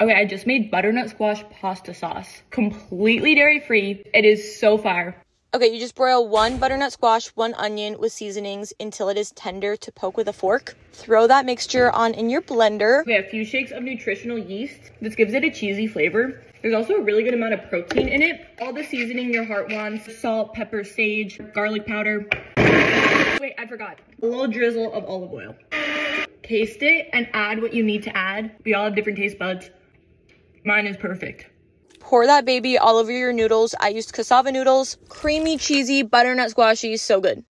Okay, I just made butternut squash pasta sauce. Completely dairy free. It is so fire. Okay, you just broil one butternut squash, one onion with seasonings until it is tender to poke with a fork. Throw that mixture on in your blender. We have a few shakes of nutritional yeast. This gives it a cheesy flavor. There's also a really good amount of protein in it. All the seasoning your heart wants. Salt, pepper, sage, garlic powder. Wait, I forgot. A little drizzle of olive oil. Taste it and add what you need to add. We all have different taste buds. Mine is perfect. Pour that baby all over your noodles. I used cassava noodles, creamy, cheesy, butternut squashy, so good.